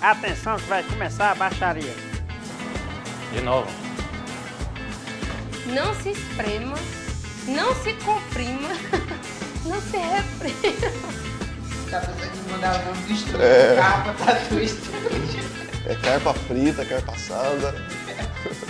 Atenção que vai começar a baixaria. De novo. Não se esprema, não se comprima, não se reprima. Tá pensando em mandar o bicho do É. capa, tá estúdio. É carpa frita, carpa assada.